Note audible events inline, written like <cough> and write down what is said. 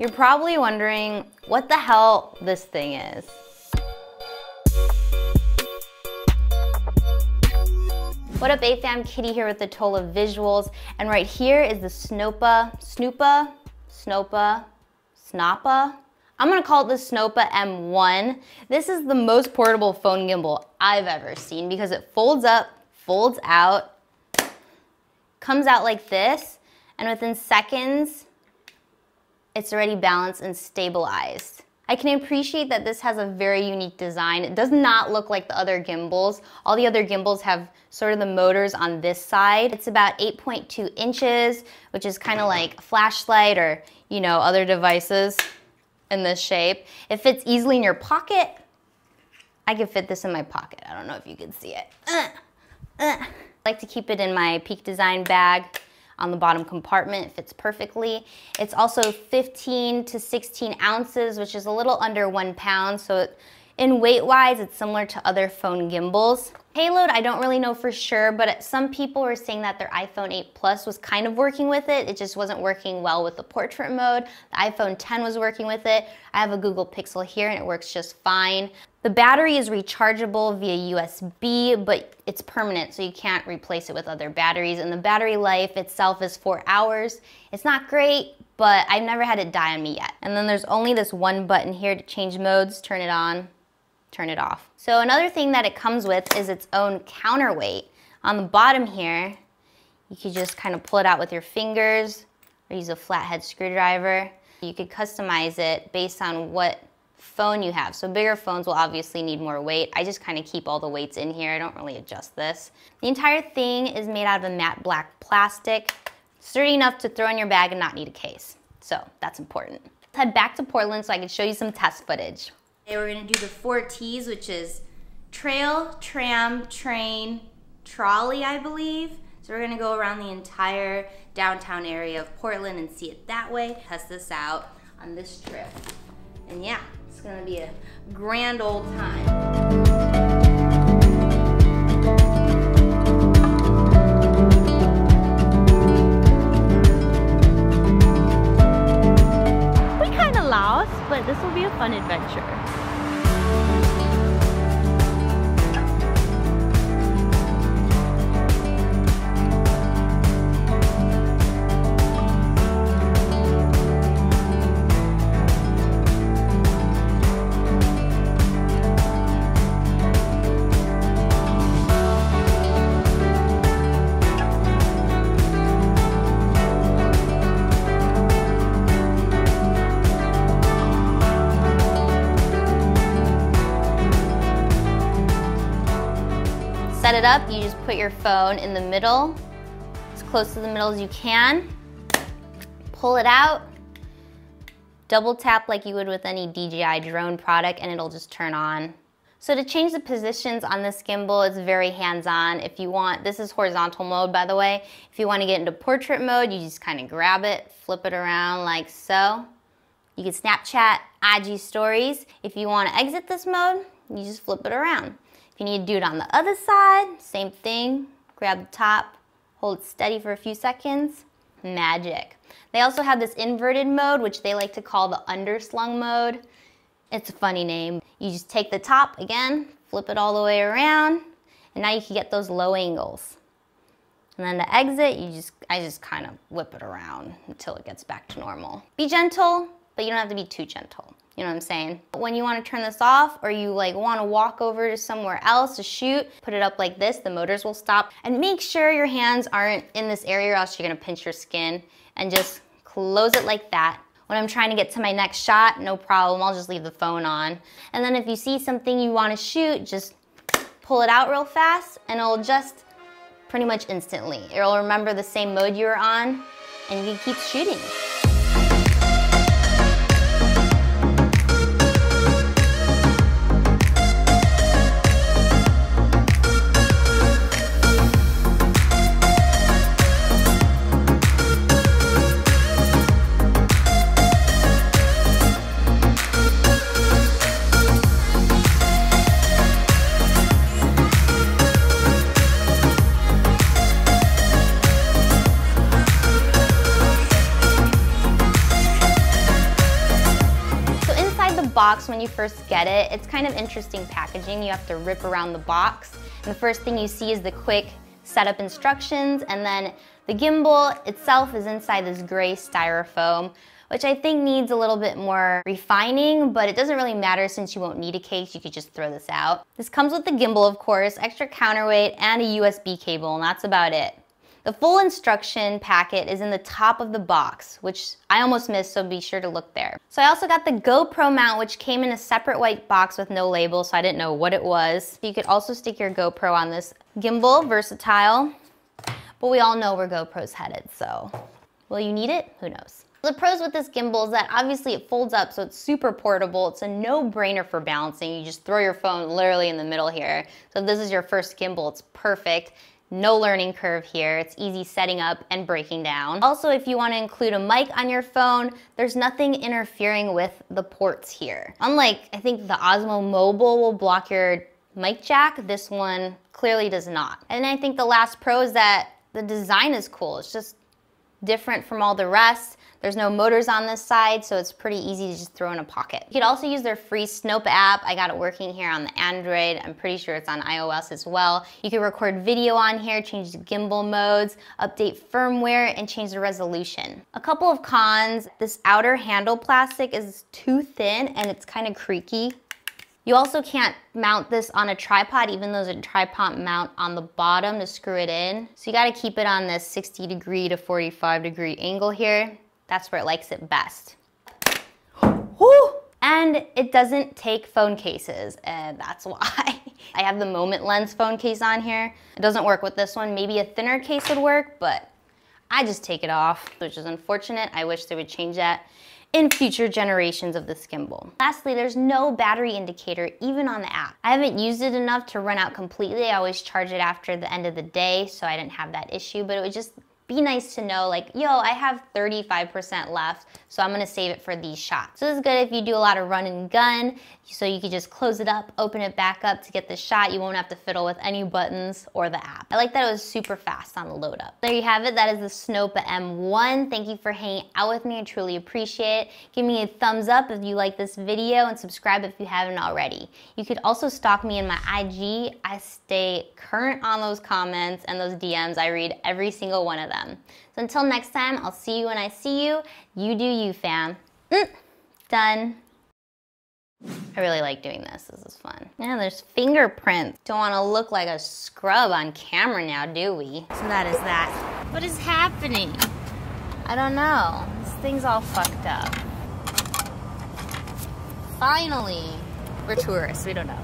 You're probably wondering what the hell this thing is. What up AFAM, Kitty here with the Tola Visuals. And right here is the Snopa, Snoopa, Snopa, Snappa. I'm gonna call it the Snoppa M1. This is the most portable phone gimbal I've ever seen because it folds up, folds out, comes out like this, and within seconds, it's already balanced and stabilized. I can appreciate that this has a very unique design. It does not look like the other gimbals. All the other gimbals have sort of the motors on this side. It's about 8.2 inches, which is kind of like a flashlight or, you know, other devices in this shape. It fits easily in your pocket. I can fit this in my pocket. I don't know if you can see it. Uh, uh. I like to keep it in my Peak Design bag on the bottom compartment. Fits perfectly. It's also 15 to 16 ounces, which is a little under one pound. So it, in weight wise, it's similar to other phone gimbals. Payload, I don't really know for sure, but some people were saying that their iPhone 8 Plus was kind of working with it. It just wasn't working well with the portrait mode. The iPhone 10 was working with it. I have a Google Pixel here and it works just fine. The battery is rechargeable via USB, but it's permanent, so you can't replace it with other batteries. And the battery life itself is four hours. It's not great, but I've never had it die on me yet. And then there's only this one button here to change modes, turn it on, turn it off. So another thing that it comes with is its own counterweight. On the bottom here, you could just kind of pull it out with your fingers or use a flathead screwdriver. You could customize it based on what phone you have. So bigger phones will obviously need more weight. I just kind of keep all the weights in here. I don't really adjust this. The entire thing is made out of a matte black plastic, sturdy enough to throw in your bag and not need a case. So that's important. Let's head back to Portland so I can show you some test footage. Today we're gonna do the four T's, which is trail, tram, train, trolley, I believe. So we're gonna go around the entire downtown area of Portland and see it that way. Test this out on this trip. And yeah, it's gonna be a grand old time. It up, you just put your phone in the middle, as close to the middle as you can. Pull it out, double tap like you would with any DJI drone product and it'll just turn on. So to change the positions on this gimbal, it's very hands-on. If you want, this is horizontal mode by the way. If you want to get into portrait mode, you just kind of grab it, flip it around like so. You can Snapchat, IG stories. If you want to exit this mode, you just flip it around you need to do it on the other side, same thing. Grab the top, hold it steady for a few seconds. Magic. They also have this inverted mode, which they like to call the underslung mode. It's a funny name. You just take the top again, flip it all the way around, and now you can get those low angles. And then to exit, you just I just kind of whip it around until it gets back to normal. Be gentle, but you don't have to be too gentle. You know what I'm saying? When you wanna turn this off or you like wanna walk over to somewhere else to shoot, put it up like this, the motors will stop. And make sure your hands aren't in this area or else you're gonna pinch your skin and just close it like that. When I'm trying to get to my next shot, no problem, I'll just leave the phone on. And then if you see something you wanna shoot, just pull it out real fast and it'll just pretty much instantly. It'll remember the same mode you were on and you can keep shooting. Box when you first get it. It's kind of interesting packaging. You have to rip around the box. And the first thing you see is the quick setup instructions and then the gimbal itself is inside this gray styrofoam which I think needs a little bit more refining, but it doesn't really matter since you won't need a case, you could just throw this out. This comes with the gimbal, of course, extra counterweight, and a USB cable, and that's about it. The full instruction packet is in the top of the box, which I almost missed, so be sure to look there. So I also got the GoPro mount, which came in a separate white box with no label, so I didn't know what it was. You could also stick your GoPro on this gimbal, versatile, but we all know where GoPro's headed, so will you need it? Who knows? The pros with this gimbal is that obviously it folds up so it's super portable. It's a no-brainer for balancing. You just throw your phone literally in the middle here. So if this is your first gimbal, it's perfect. No learning curve here. It's easy setting up and breaking down. Also, if you want to include a mic on your phone, there's nothing interfering with the ports here. Unlike, I think the Osmo Mobile will block your mic jack, this one clearly does not. And I think the last pro is that the design is cool. It's just different from all the rest. There's no motors on this side, so it's pretty easy to just throw in a pocket. You could also use their free Snoppa app. I got it working here on the Android. I'm pretty sure it's on iOS as well. You can record video on here, change the gimbal modes, update firmware, and change the resolution. A couple of cons, this outer handle plastic is too thin and it's kind of creaky. You also can't mount this on a tripod, even though there's a tripod mount on the bottom to screw it in. So you gotta keep it on this 60 degree to 45 degree angle here. That's where it likes it best. <gasps> Woo! And it doesn't take phone cases, and that's <laughs> why. I have the Moment Lens phone case on here. It doesn't work with this one. Maybe a thinner case would work, but I just take it off, which is unfortunate. I wish they would change that in future generations of this gimbal. Lastly, there's no battery indicator even on the app. I haven't used it enough to run out completely. I always charge it after the end of the day, so I didn't have that issue, but it would just be nice to know like, yo, I have 35% left, so I'm gonna save it for these shots. So this is good if you do a lot of run and gun, so you can just close it up, open it back up to get the shot. You won't have to fiddle with any buttons or the app. I like that it was super fast on the load up. There you have it, that is the Snoppa M1. Thank you for hanging out with me, I truly appreciate it. Give me a thumbs up if you like this video and subscribe if you haven't already. You could also stalk me in my IG. I stay current on those comments and those DMs. I read every single one of them. So until next time, I'll see you when I see you. You do you, fam. Mm, done. I really like doing this. This is fun. Yeah, there's fingerprints. Don't want to look like a scrub on camera now, do we? So that is that. What is happening? I don't know. This thing's all fucked up. Finally. We're tourists. We don't know.